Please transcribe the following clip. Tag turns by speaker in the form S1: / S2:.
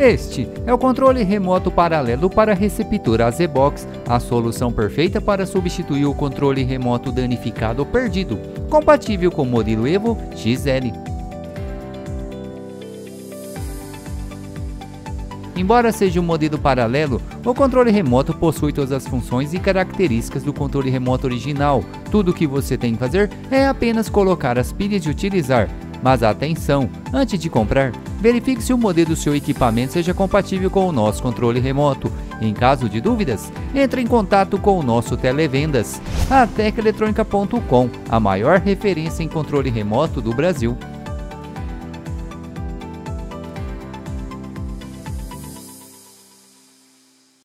S1: Este é o controle remoto paralelo para a receptura AZBox, a solução perfeita para substituir o controle remoto danificado ou perdido, compatível com o modelo Evo XL. Embora seja um modelo paralelo, o controle remoto possui todas as funções e características do controle remoto original. Tudo o que você tem que fazer é apenas colocar as pilhas e utilizar. Mas atenção, antes de comprar, verifique se o modelo do seu equipamento seja compatível com o nosso controle remoto. Em caso de dúvidas, entre em contato com o nosso televendas, a teceletrônica.com, a maior referência em controle remoto do Brasil.